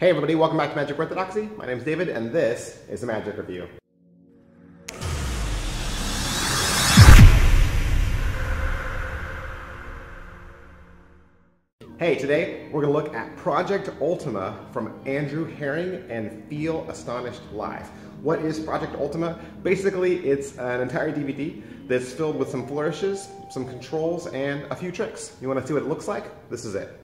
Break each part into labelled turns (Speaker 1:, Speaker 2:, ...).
Speaker 1: Hey everybody, welcome back to Magic Orthodoxy. My name is David and this is the Magic Review. Hey, today we're going to look at Project Ultima from Andrew Herring and Feel Astonished Live. What is Project Ultima? Basically, it's an entire DVD that's filled with some flourishes, some controls, and a few tricks. You want to see what it looks like? This is it.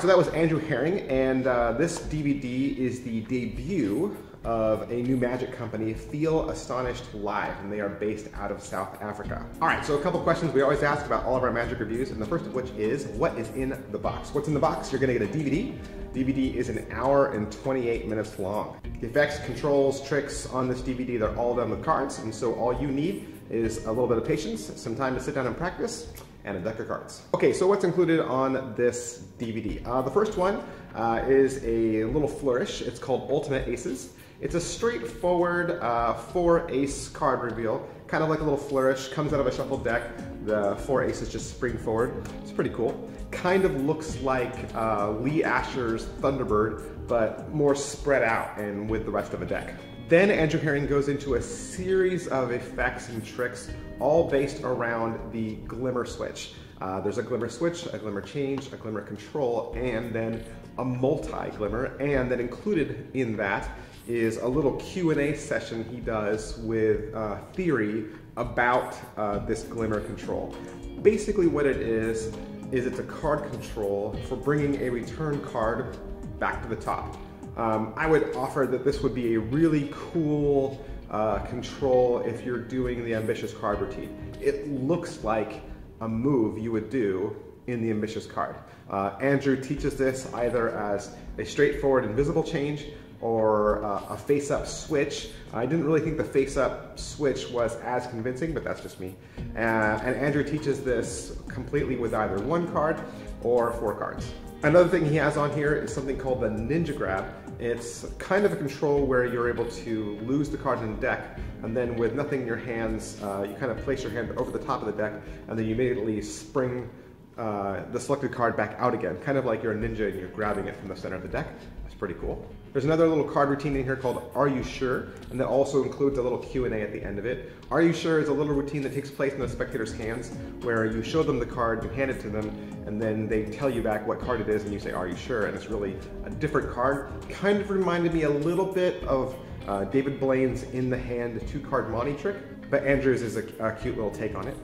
Speaker 1: So that was Andrew Herring, and uh, this DVD is the debut of a new magic company, Feel Astonished Live, and they are based out of South Africa. All right, so a couple questions we always ask about all of our magic reviews, and the first of which is, what is in the box? What's in the box? You're gonna get a DVD. DVD is an hour and 28 minutes long. The effects, controls, tricks on this DVD, they're all done with cards, and so all you need is a little bit of patience, some time to sit down and practice, and a deck of cards. Okay, so what's included on this DVD? Uh, the first one uh, is a little flourish. It's called Ultimate Aces. It's a straightforward uh, four ace card reveal, kind of like a little flourish, comes out of a shuffled deck. The four aces just spring forward. It's pretty cool. Kind of looks like uh, Lee Asher's Thunderbird, but more spread out and with the rest of a deck. Then Andrew Herring goes into a series of effects and tricks, all based around the glimmer switch. Uh, there's a glimmer switch, a glimmer change, a glimmer control, and then a multi-glimmer. And then included in that is a little Q&A session he does with uh, Theory about uh, this glimmer control. Basically what it is, is it's a card control for bringing a return card back to the top. Um, I would offer that this would be a really cool uh, control if you're doing the ambitious card routine. It looks like a move you would do in the ambitious card. Uh, Andrew teaches this either as a straightforward invisible change or uh, a face-up switch. I didn't really think the face-up switch was as convincing, but that's just me. Uh, and Andrew teaches this completely with either one card or four cards. Another thing he has on here is something called the Ninja Grab. It's kind of a control where you're able to lose the card in the deck, and then with nothing in your hands, uh, you kind of place your hand over the top of the deck, and then you immediately spring uh, the selected card back out again, kind of like you're a ninja and you're grabbing it from the center of the deck. That's pretty cool. There's another little card routine in here called Are You Sure? And that also includes a little Q&A at the end of it. Are You Sure is a little routine that takes place in the spectator's hands where you show them the card, you hand it to them, and then they tell you back what card it is and you say, Are you sure? And it's really a different card. Kind of reminded me a little bit of uh, David Blaine's In the Hand two card Monty trick, but Andrew's is a, a cute little take on it.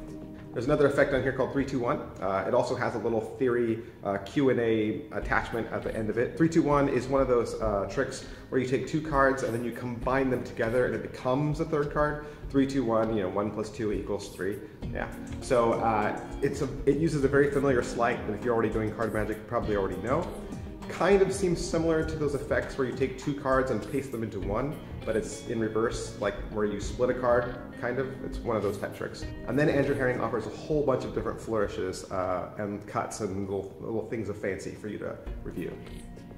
Speaker 1: There's another effect on here called 321. Uh, it also has a little theory uh, Q&A attachment at the end of it. 321 is one of those uh, tricks where you take two cards and then you combine them together and it becomes a third card. 321, you know, 1 plus 2 equals 3. Yeah. So uh, it's a, it uses a very familiar sleight that if you're already doing card magic, you probably already know kind of seems similar to those effects where you take two cards and paste them into one, but it's in reverse, like where you split a card, kind of. It's one of those type tricks. And then Andrew Herring offers a whole bunch of different flourishes uh, and cuts and little, little things of fancy for you to review.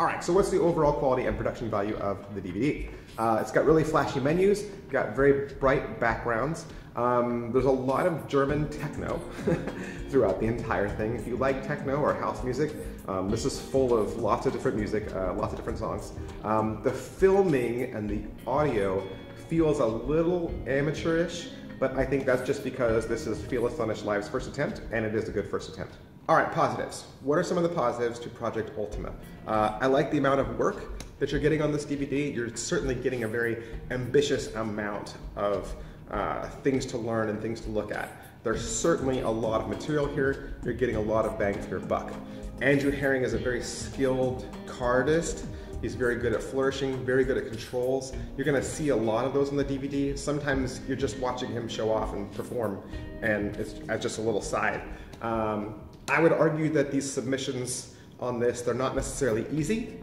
Speaker 1: All right, so what's the overall quality and production value of the DVD? Uh, it's got really flashy menus, got very bright backgrounds. Um, there's a lot of German techno throughout the entire thing. If you like techno or house music, um, this is full of lots of different music, uh, lots of different songs. Um, the filming and the audio feels a little amateurish, but I think that's just because this is Feel Astonished Live's first attempt, and it is a good first attempt. All right, positives. What are some of the positives to Project Ultima? Uh, I like the amount of work that you're getting on this DVD. You're certainly getting a very ambitious amount of uh, things to learn and things to look at. There's certainly a lot of material here. You're getting a lot of bang for your buck. Andrew Herring is a very skilled cardist. He's very good at flourishing, very good at controls. You're gonna see a lot of those in the DVD. Sometimes you're just watching him show off and perform, and it's just a little side. Um, I would argue that these submissions on this, they're not necessarily easy.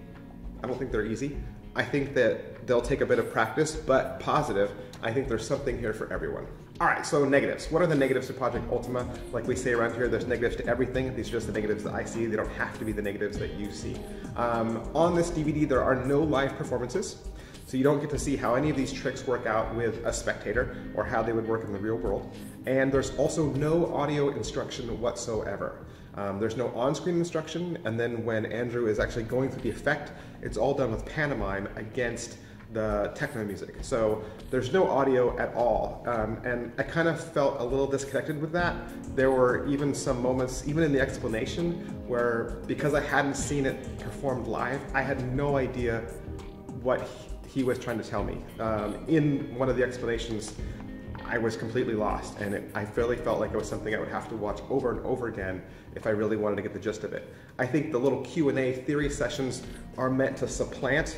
Speaker 1: I don't think they're easy. I think that they'll take a bit of practice, but positive. I think there's something here for everyone. All right, so negatives. What are the negatives to Project Ultima? Like we say around here, there's negatives to everything. These are just the negatives that I see. They don't have to be the negatives that you see. Um, on this DVD, there are no live performances. So you don't get to see how any of these tricks work out with a spectator or how they would work in the real world. And there's also no audio instruction whatsoever. Um, there's no on-screen instruction, and then when Andrew is actually going through the effect, it's all done with pantomime against the techno music. So there's no audio at all. Um, and I kind of felt a little disconnected with that. There were even some moments, even in the explanation, where because I hadn't seen it performed live, I had no idea what he was trying to tell me. Um, in one of the explanations, I was completely lost, and it, I really felt like it was something I would have to watch over and over again if I really wanted to get the gist of it. I think the little Q&A theory sessions are meant to supplant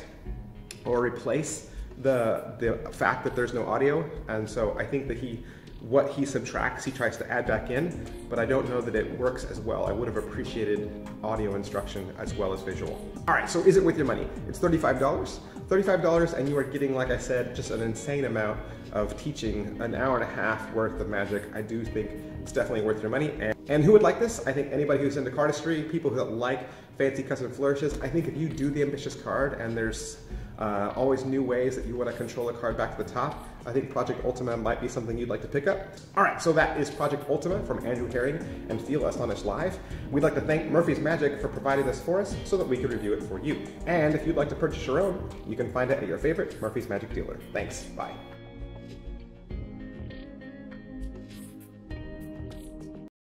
Speaker 1: or replace the, the fact that there's no audio, and so I think that he what he subtracts, he tries to add back in, but I don't know that it works as well. I would have appreciated audio instruction as well as visual. All right, so is it with your money? It's $35. $35 and you are getting, like I said, just an insane amount of teaching, an hour and a half worth of magic. I do think it's definitely worth your money. And, and who would like this? I think anybody who's into cardistry, people who like fancy custom flourishes. I think if you do the ambitious card and there's uh, always new ways that you want to control a card back to the top. I think Project Ultima might be something you'd like to pick up. All right, so that is Project Ultima from Andrew Herring and Feel Astonished Live. We'd like to thank Murphy's Magic for providing this for us so that we could review it for you. And if you'd like to purchase your own, you can find it at your favorite Murphy's Magic dealer. Thanks, bye.